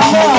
Vamos.